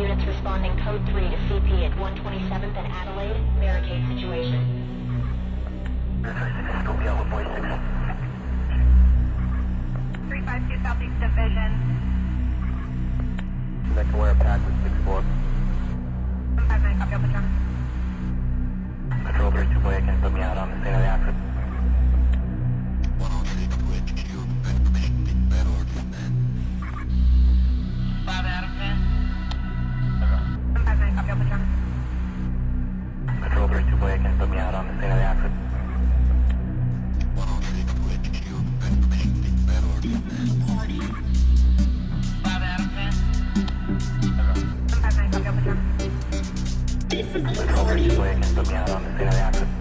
units responding code 3 to CP at 127th and Adelaide. Barricade situation. Three five two Southeast Division. Connect to wire pack with 6-4. Five nine, copy, Alpha John. Patrol Bridge 2 can put me out on the scene of the accident. 2 can put me out on the scene of the accident. Five nine, copy, Alpha John. Patrol Bridge 2 can put me out on the scene of the accident.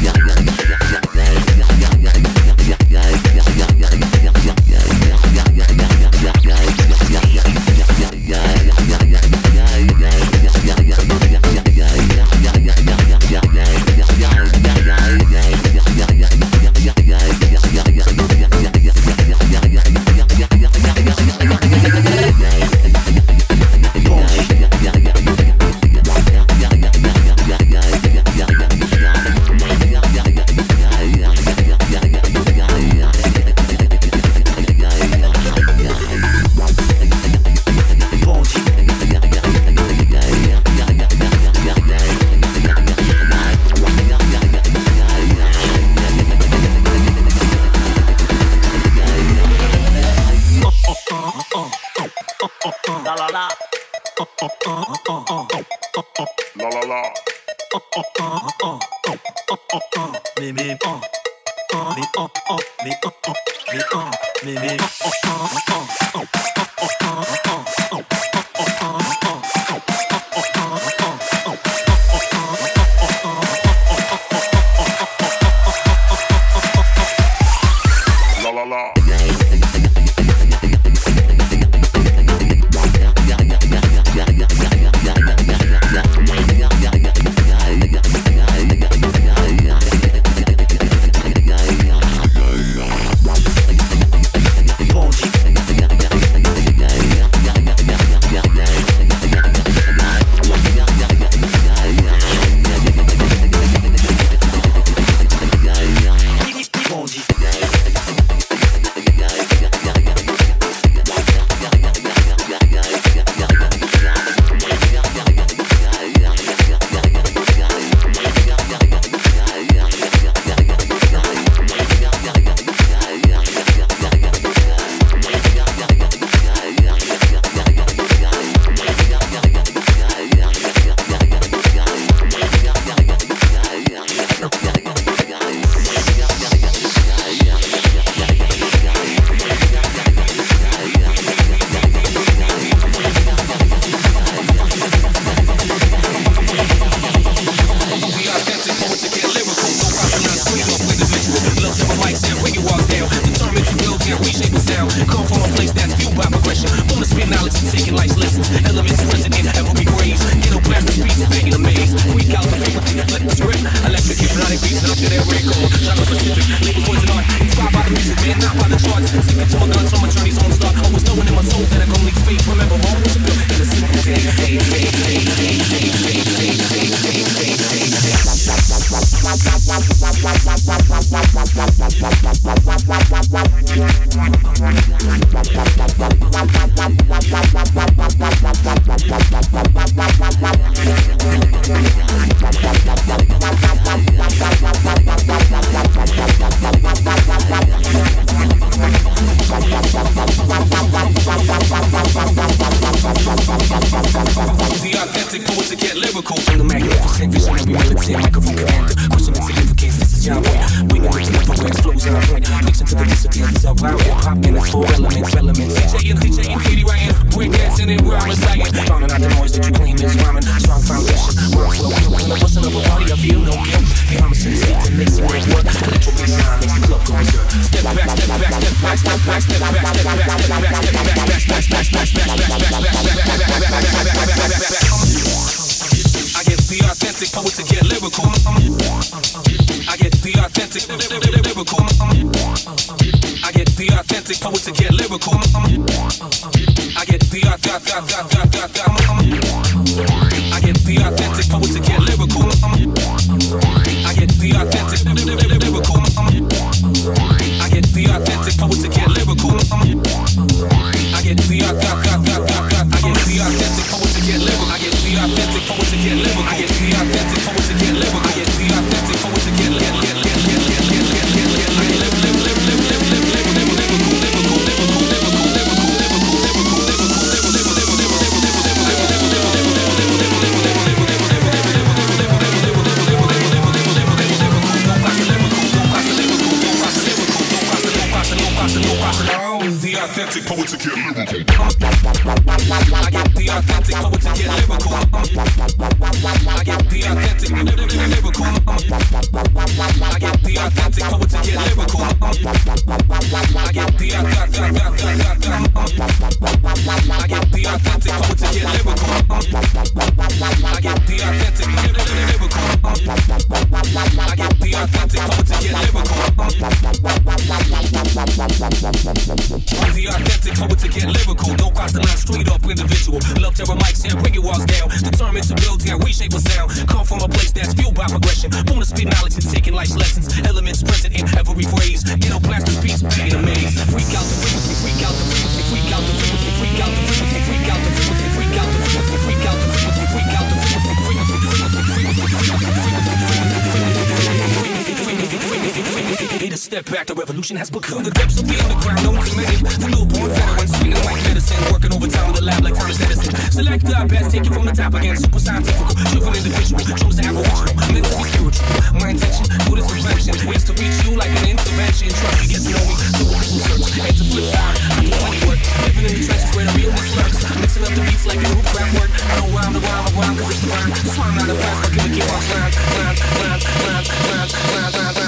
Yeah. I get the authentic poet to get lyrical. I get the authentic lyrical. I get the authentic poet to get lyrical. I get the I get the authentic get. I get the I get the authentic poet to get. I get the authentic lyrical. I get authentic to get lyrical. The authentic poet to get lyrical. Don't cross the line, straight up individual. Love terror mics and bring your walls down. Determined to build and reshape a sound. Come from a place that's fueled by progression. Born to spit knowledge and taking life's lessons. Elements present in every phrase. Get Ghetto blasters beats banging a maze. Freak out the frequency, freak out the frequency, freak out the frequency, freak out the frequency, freak out the frequency, freak out the frequency, freak out the Made a step back, the revolution has begun. From the depths of the underground, no one's many, the newborn veterans, swinging like medicine, working overtime, in the lab like Thomas Edison. Select the best, take it from the top again. Super scientific, driven individual, chose the aboriginal, mentally spiritual. My intention, do this reflection, is to reach you like an intervention. Trust me, get to know me, to work search. and to flip side. I do my work, living in the trenches where the realness lurks. Mixing up the beats like a hoop rap work. I don't rhyme, the rhyme, I rhyme, cause it's the rhyme. This rhyme out of rhyme, I can keep off lines, lines, lines, lines, lines, lines, lines, lines.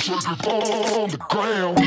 circuit on the ground.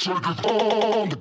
Take it on the